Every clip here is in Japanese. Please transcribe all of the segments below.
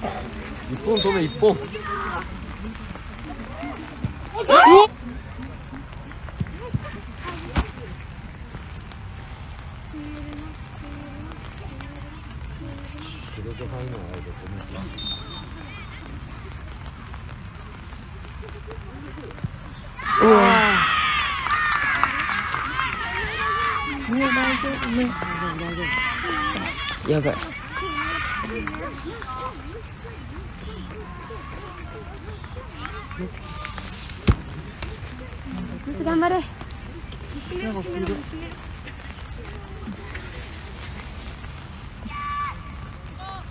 一本止め一本それで入るのはあれだと思ううわもう大丈夫ねやばい頑張れ。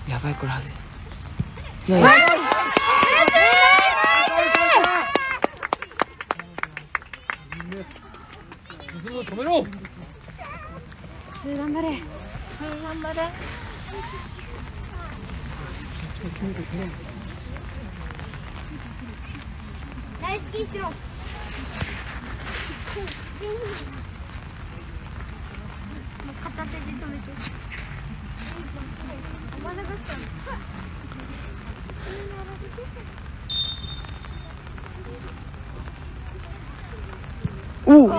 やばいこれはずい。止めろ頑張れ頑張れ大好きしろおお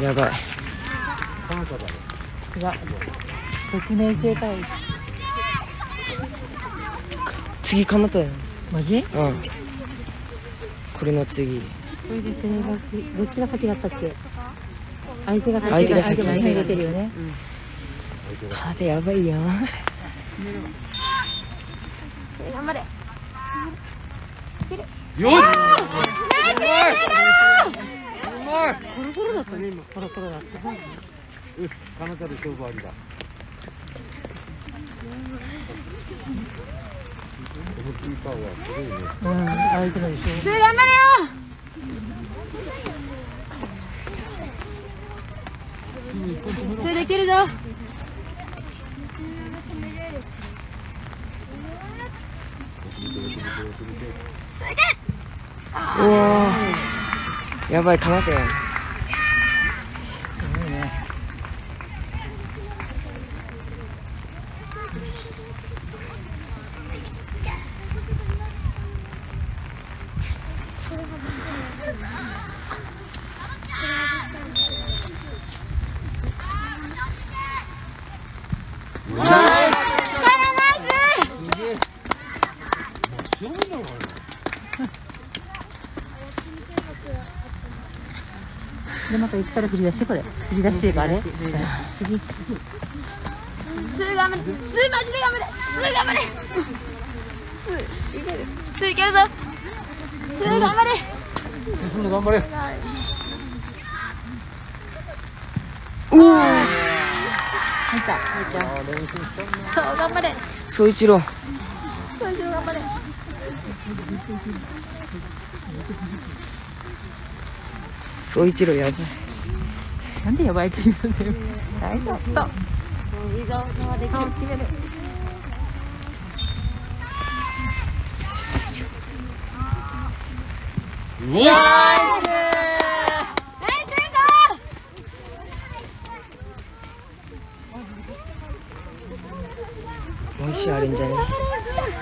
やばい。彼女だろ違う6年生対次かなたよマジ？うん。これの次。これでそれがどっちが先だったっけ？相手が先相手が先。相手が先出てるよね。かなたやばいよ頑張れ。よしうまい！うまい。コロコロだったね今。コロコロだったよし彼女で勝負ありだこのキーパーはすごいねうん相手のでしょ。頑張れよすぐできるぞ。うわやばいかなたよ強いんだろでまたいつから振り出してこれ？振り出してあれ？次。すぐ頑張れすぐマジで頑張れすぐ頑張れすぐいけるすぐいけるぞすぐ頑張れ進むの頑張れ入った入ったそう頑張れ総一郎そうしろ頑張れ総一郎やばいなんでやばいって言うの全部大丈夫。そう。いいぞそうできる決める。うわ。ナイスもう一周あるんじゃね？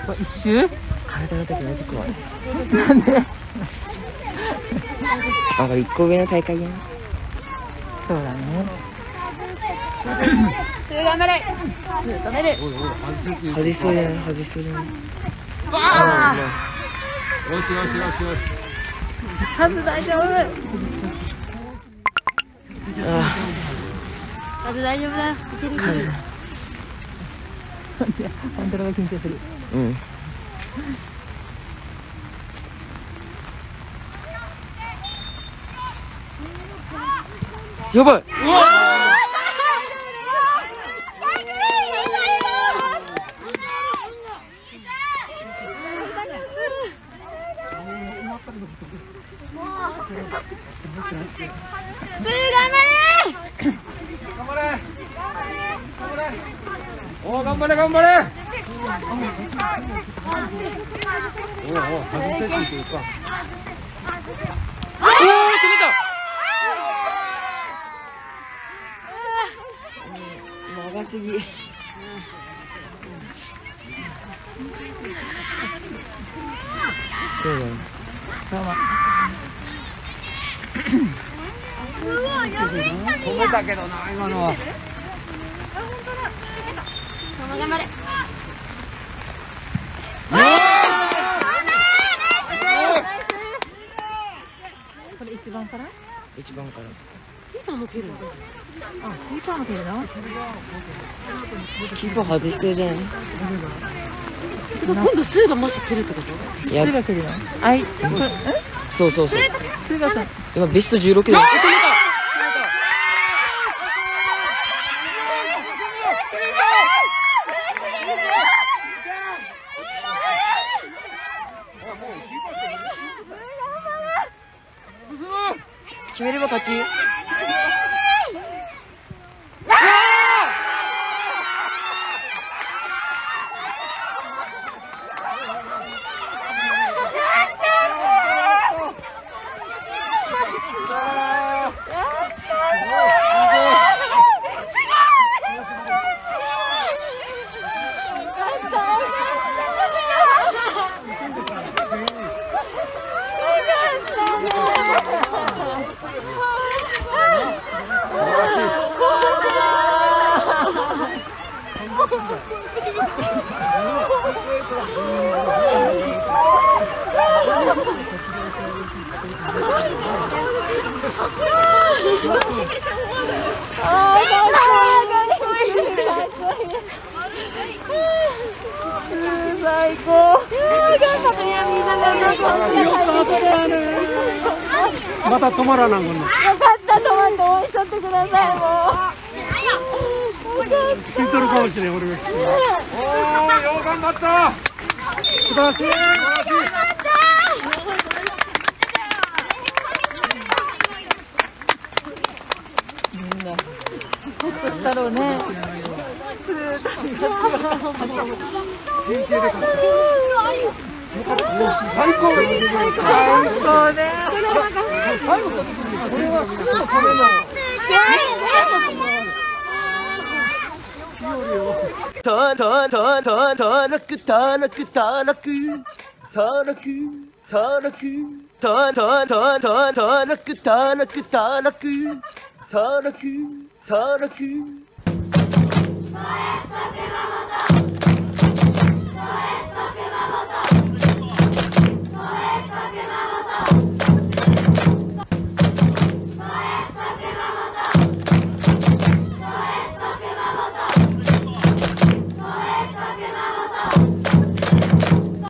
これ一周？体の時マジ怖い。なんで？あこれ一個上の大会やな。そうだね。すぐ頑張れ。すぐ止める。外そうじゃない外しそうじゃないわあ。よしよしよし。よしカズ大丈夫。あカズ大丈夫だいけるあ数本当のが緊張する。うんやばい。頑張れお頑張れ頑張れ。おいおい外せって言ってるかおー止めた長すぎどうだ止めたけどな今のは頑張れこれ一番から一番からキーパーも蹴るのあ、キーパーるのキーパー外してるじゃない今度スーがもし蹴るってこと？いやスーが蹴るの？あい、そうそうそう。スーがさ今ベスト16だよ。決めれば勝ち最高頑張ったねみんな頑張また止まらなくなるよかった。トマト応援しとってくださいもうついとるかもしれん俺がおーよう頑張った。素晴らしいみんなホッとした。ろうね最高最高ねたたたたたらくたらくたらくたらくたらくたたたたたらくたらくたらくたらくたらく